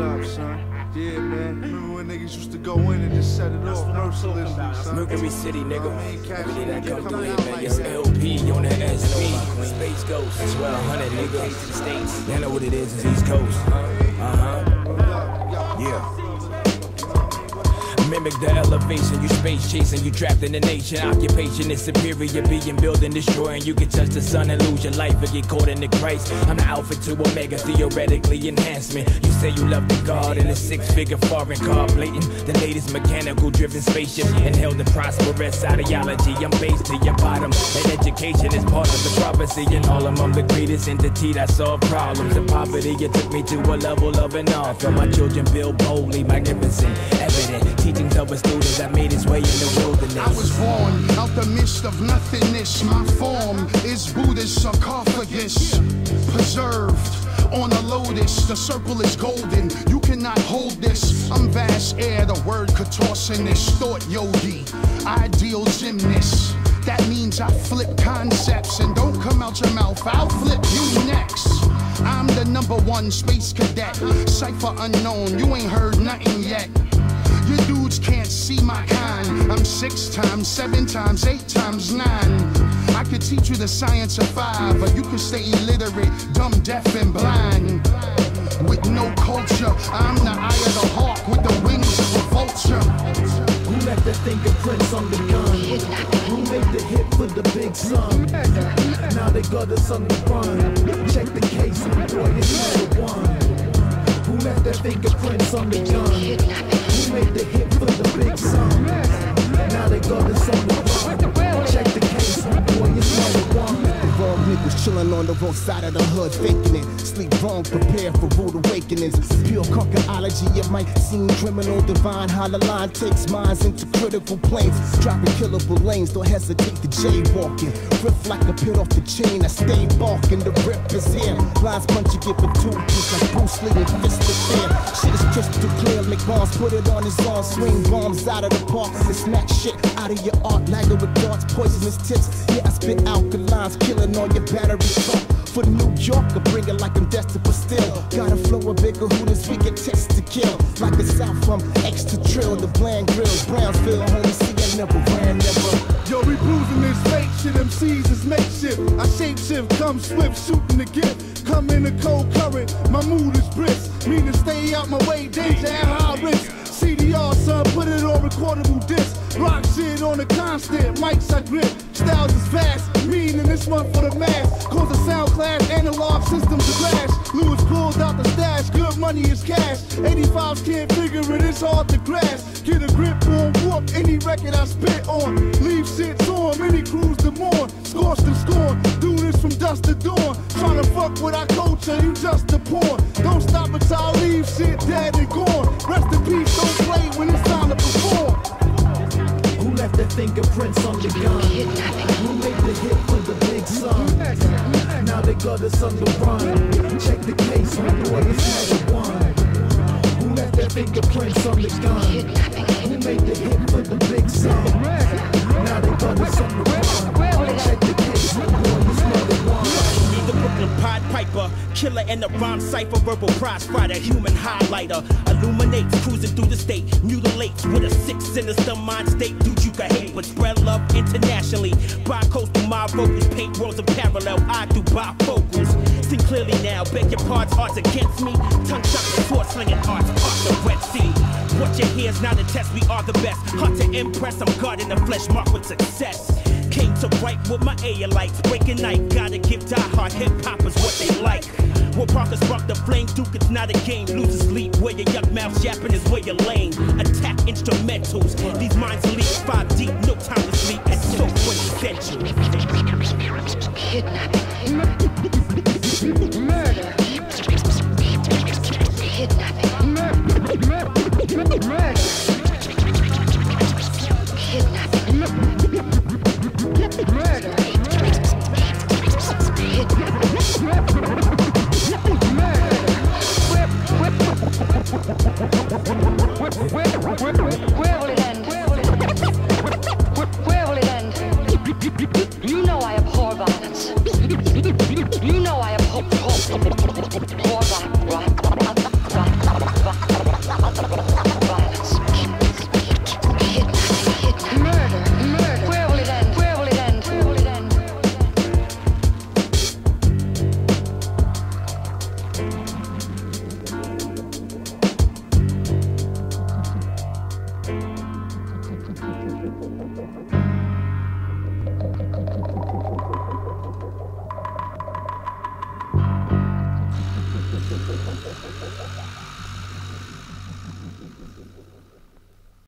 up, son. Yeah, man. Remember when niggas used to go in and just set it off mercilessly, son? Mercury City, nigga. I mean, Cash Everything that come through coming man. like It's that. LP on the SB. Queen. Space Ghost. 1200, nigga. You know what it is, it's EastKoast. Uh-huh. Yeah. Mimic the elevation, you space chasing, you trapped in the nation. Occupation is superior, being building, destroying. You can touch the sun and lose your life or get caught in the Christ. I'm the alpha to omega, theoretically enhancement. You say you love the God in a six figure foreign car, blatant. The latest mechanical driven spaceship. Inhale the prosperous ideology. I'm based to your bottom. And education is part of the prophecy. And all of them, the greatest entity that solved problems. The poverty, it took me to a level of an offer. My children build boldly, magnificent, evident. Teachings of a student that made its way in the wilderness. I was born out the midst of nothingness. My form is Buddha's sarcophagus, preserved on a lotus. The circle is golden. You cannot hold this. I'm Vast Aire, the word contortionist, thought yogi, ideal gymnast. That means I flip concepts and don't come out your mouth. I'll flip you next. I'm the number one space cadet, cipher unknown. You ain't heard nothing yet. You dudes can't see my kind. I'm six times, seven times, eight times nine. I could teach you the science of five, but you could stay illiterate, dumb, deaf, and blind. With no culture, I'm the eye of the hawk with the wings of a vulture. Who left their fingerprints on the hit for the big sum. Now they got us on the run. Check the case, boy, it's number one. Who left their fingerprints on the gun? Who made the hit for the big son? Now they got us on the wrong niggas chillin' on the wrong side of the hood, faking it. Sleep wrong, prepare for rude awakenings. Pure conquerology, it might seem criminal. Divine hollow line takes minds into critical planes. Dropping killable lanes, don't hesitate to jaywalking. Riff like a pit off the chain, I stay balking. The rip is here. Lines punch you, two piece like Bruce Lee and fist of fear. Shit is crystal clear, make bombs, put it on his arm. Swing bombs out of the park and smack shit out of your art. Lagger with darts, poisonous tips. Yeah, I spit alkalines, killing all your battery talk. For New York, I bring it like I'm destined for still. Got a flow of bigger hooters, we get test to kill. Like the South from extra trill, the bland grills, Brownsville, homie, see I never ran, never. Yo, we cruising this fake shit, MCs is makeshift. I shape shift, come swift, shooting the gift. Come in a cold current, my mood is brisk. Mean to stay out my way, danger at high risk. CDR, son, put it on recordable disc. Rock shit on a constant, mics I grip. Styles is fast, meaning this one for the mass. Cause the sound class, analog systems to crash. Lewis pulled out the stash, good money is cash. 85s can't figure it, it's hard to grasp. Get a grip on, whoop any record I spit on. Leave shit on, many crews to morn. Scorched and scorn, do this from dusk to dawn. Tryna fuck with our culture, you just a pawn. Don't stop until I leave shit dead and gone. Rest in peace, us on the run. Check the case, my boy, it's number one. Who left their fingerprints on the gun? Who made the hit for the big son? Now they us on the run. Check the case, boy, it's number one. the Brooklyn Pied Piper, killer in the rhyme cipher, verbal prize fighter, human highlighter, illuminates, cruising through the state, mutilates with a six sinister mind state. Dude, you can hate, but spread love internationally. Vocals paint worlds of parallel. I do bifocals. See clearly now, beg your parts, arts against me. Tongue shot the sword slinging arts, art the Red Sea. What you hear is not a test, we are the best. Hard to impress, I'm God in the flesh, marked with success. Came to write with my a lights, breaking night. Gotta give die-hard hip-hoppers what they like. Will Parker spark the flame? Duke, it's not a game. Lose sleep where your yuck mouth yapping is where you're lame. Attack instrumentals. These minds leak five deep,